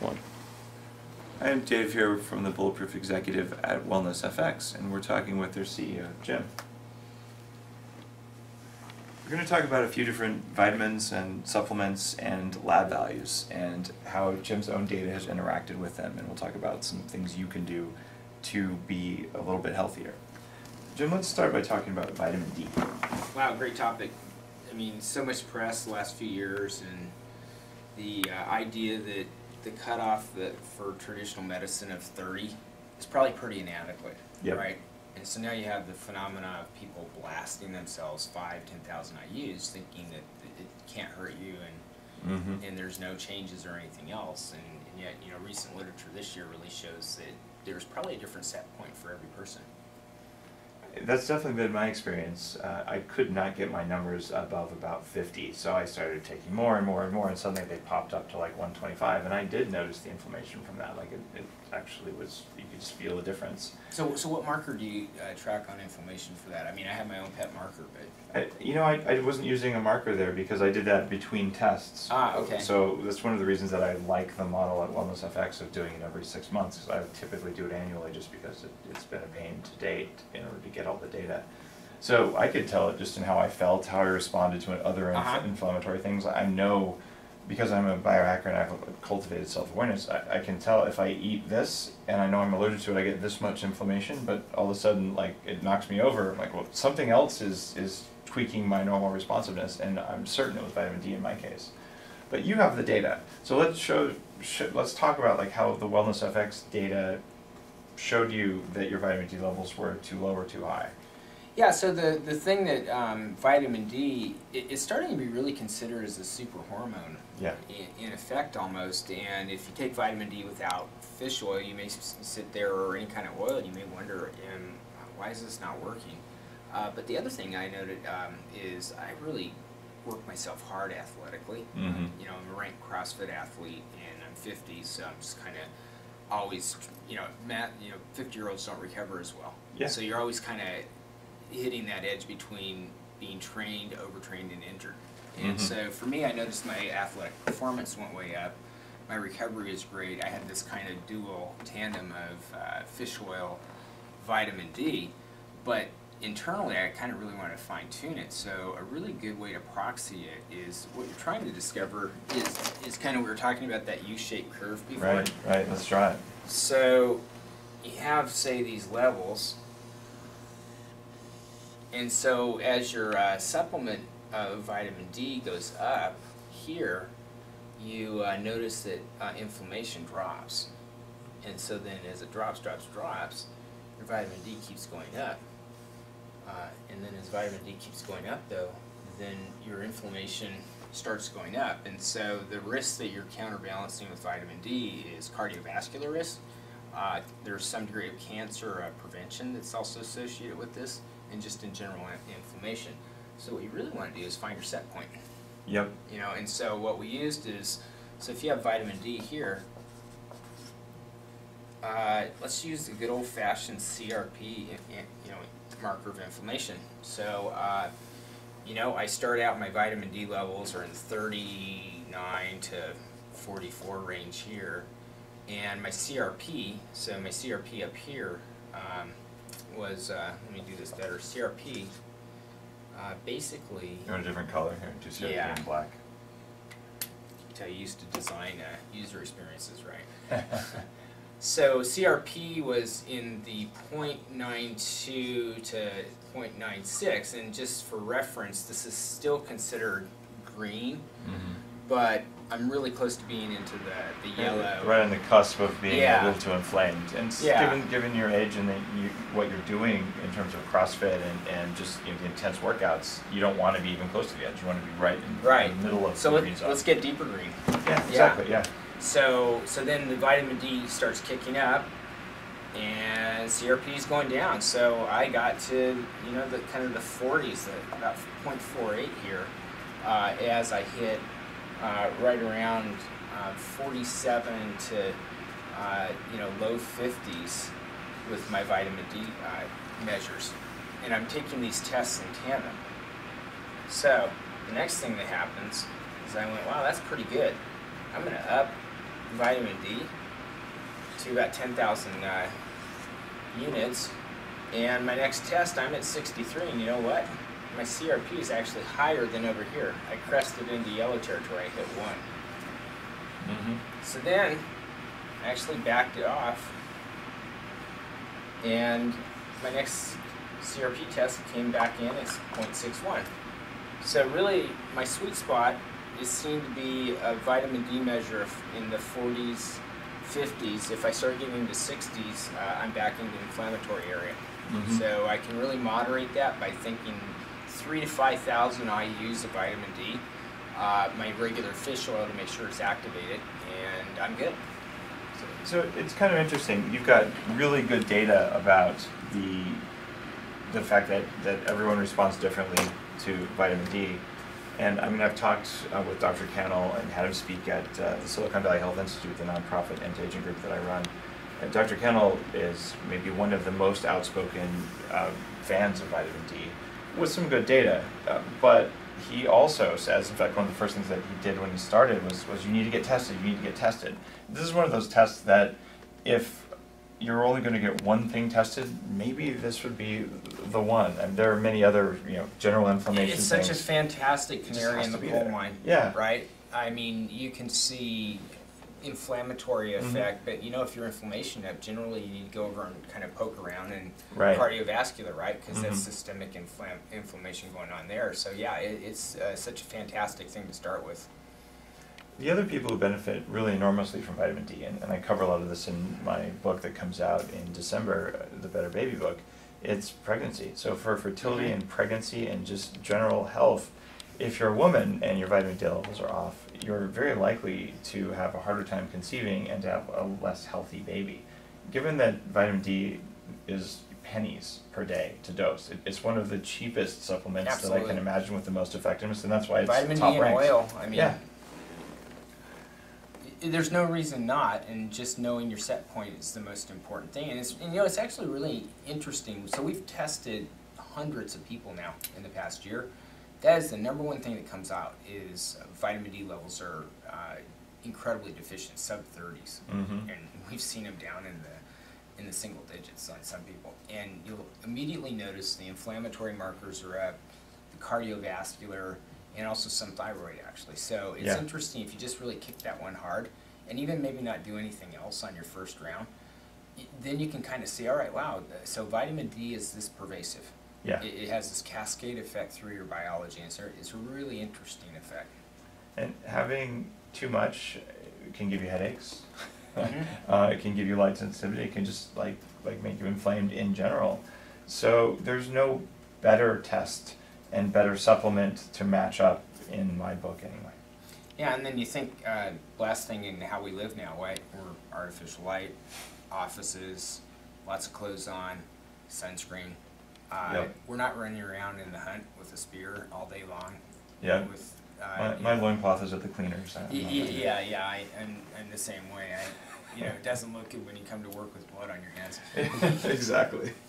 one. I'm Dave here from the Bulletproof Executive at Wellness FX, and we're talking with their CEO, Jim. We're going to talk about a few different vitamins and supplements and lab values and how Jim's own data has interacted with them, and we'll talk about some things you can do to be a little bit healthier. Jim, let's start by talking about vitamin D. Wow, great topic. I mean, so much press the last few years, and the uh, idea that the cutoff that for traditional medicine of 30 is probably pretty inadequate, Yep. right? And so now you have the phenomena of people blasting themselves five, 10,000 IUs, thinking that it can't hurt you, and Mm-hmm. and there's no changes or anything else. And, and yet, you know, recent literature this year really shows that there's probably a different set point for every person. That's definitely been my experience. Uh, I could not get my numbers above about 50, so I started taking more and more and more, and suddenly they popped up to like 125, and I did notice the inflammation from that. Like it, it actually was, you could just feel the difference. So, so what marker do you uh, track on inflammation for that? I mean, I have my own pet marker, but I, you know, I, I wasn't using a marker there because I did that between tests. Ah, okay. So that's one of the reasons that I like the model at Wellness FX of doing it every six months. 'cause I typically do it annually just because it, it's been a pain to date in order to get all the data. So I could tell it just in how I felt, how I responded to other inf- Uh-huh. inflammatory things. I know because I'm a biohacker and I've cultivated self-awareness, I, I can tell if I eat this and I know I'm allergic to it, I get this much inflammation, but all of a sudden, like, it knocks me over. I'm like, well, something else is, is tweaking my normal responsiveness, and I'm certain it was vitamin D in my case. But you have the data, so let's show, sh- let's talk about like how the Wellness FX data showed you that your vitamin D levels were too low or too high. yeah. So the the thing that um, vitamin D it, it's starting to be really considered as a super hormone Yeah. in, in effect almost. And if you take vitamin D without fish oil, you may sit there or any kind of oil. You may wonder, um, why is this not working? Uh, but the other thing I noted um, is I really work myself hard athletically. Mhm. You know, I'm a ranked CrossFit athlete, and I'm 50, so I'm just kind of always, you know, Matt, you know, 50 year olds don't recover as well. Yeah. So you're always kind of hitting that edge between being trained, overtrained, and injured. And Mhm. so for me, I noticed my athletic performance went way up. My recovery is great. I had this kind of dual tandem of uh, fish oil, vitamin D, but internally I kind of really want to fine tune it. So a really good way to proxy it is what you're trying to discover is is kind of we were talking about that U-shaped curve before. Right, right, let's try it. So you have, say, these levels. And so as your uh, supplement of vitamin D goes up here, you uh, notice that uh, inflammation drops. And so then as it drops, drops, drops, your vitamin D keeps going up. Uh, and then as vitamin D keeps going up, though, then your inflammation starts going up. And so the risk that you're counterbalancing with vitamin D is cardiovascular risk. Uh, there's some degree of cancer uh, prevention that's also associated with this, and just in general inflammation. So what you really want to do is find your set point. Yep. You know, and so what we used is, so if you have vitamin D here, uh, let's use the good old fashioned CRP, you know, marker of inflammation. So, uh, you know, I start out my vitamin D levels are in 39 to 44 range here, and my CRP, so my CRP up here um, was, uh, let me do this better, CRP, uh, basically. You want a different color here, do CRP Yeah. in black. I used to design uh, user experiences, right? So CRP was in the 0.92 to 0.96, and just for reference, this is still considered green, Mhm. but I'm really close to being into the, the yellow. Right on the cusp of being Yeah. a little too inflamed. And Yeah. given, given your age and the, you, what you're doing in terms of CrossFit and, and just you know, the intense workouts, you don't want to be even close to the edge. You want to be right in Right. the middle of So the let, green zone. let's get deeper green. yeah, exactly. Yeah. So so then the vitamin D starts kicking up, and CRP is going down. So I got to you know the kind of the 40s, the, about 0.48 here, uh, as I hit uh, right around uh, 47 to uh, you know low 50s with my vitamin D uh, measures, and I'm taking these tests in tandem. So the next thing that happens is I went, wow, that's pretty good. I'm gonna up vitamin D to about 10,000 uh, units. And my next test, I'm at 63, and you know what? My CRP is actually higher than over here. I crested into yellow territory, I hit one. Mm-hmm. So then, I actually backed it off, and my next CRP test came back in as 0.61. So really, my sweet spot is seemed to be a vitamin D measure in the 40s, 50s. If I start getting into 60s, uh, I'm back in the inflammatory area. Mhm. So I can really moderate that by thinking three to 5,000 IUs of vitamin D. Uh, my regular fish oil to make sure it's activated, and I'm good. So it's kind of interesting. You've got really good data about the the fact that, that everyone responds differently to vitamin D. And I mean, I've talked uh, with Dr. Cannell and had him speak at uh, the Silicon Valley Health Institute, the nonprofit anti-aging group that I run. And Dr. Cannell is maybe one of the most outspoken uh, fans of vitamin D, with some good data. Uh, but he also says, in fact, one of the first things that he did when he started was, was you need to get tested, you need to get tested. This is one of those tests that if you're only going to get one thing tested, maybe this would be the one. And there are many other, you know, general inflammation It's such a fantastic canary in the coal mine. Yeah. Right? I mean, you can see inflammatory Mhm. effect, but you know, if your inflammation up, generally you need to go over and kind of poke around and Right. cardiovascular, right? Because that's Mhm. systemic inflam- inflammation going on there. So yeah, it, it's uh, such a fantastic thing to start with. The other people who benefit really enormously from vitamin D, and, and I cover a lot of this in my book that comes out in December, uh, the Better Baby book, it's pregnancy. So for fertility Mhm. and pregnancy and just general health, if you're a woman and your vitamin D levels are off, you're very likely to have a harder time conceiving and to have a less healthy baby. Given that vitamin D is pennies per day to dose, it, it's one of the cheapest supplements that I can imagine with the most effectiveness, and that's why it's Vitamin D top and ranked. oil. I mean, Yeah. There's no reason not, and just knowing your set point is the most important thing. And it's and, you know it's actually really interesting. So we've tested hundreds of people now in the past year. That is the number one thing that comes out is vitamin D levels are uh, incredibly deficient, sub 30s, Mhm. and we've seen them down in the in the single digits on some people. And you'll immediately notice the inflammatory markers are up, the cardiovascular, and also some thyroid actually. So it's Yeah. interesting if you just really kick that one hard, and even maybe not do anything else on your first round, then you can kind of see, all right, wow, so vitamin D is this pervasive. Yeah. It, it has this cascade effect through your biology, and so it's a really interesting effect. And having too much uh, can give you headaches. Mhm. uh, it can give you light sensitivity. It can just like like make you inflamed in general. So there's no better test and better supplement to match up in my book anyway. Yeah, and then you think, uh, last thing in how we live now, right? We're artificial light, offices, lots of clothes on, sunscreen. Uh, Yep. We're not running around in the hunt with a spear all day long. Yeah. With, uh, My, my loincloth is at the cleaners. I- Y- y- gonna Yeah, yeah, I, I'm, I'm the same way. I, you know, it doesn't look good when you come to work with blood on your hands. exactly.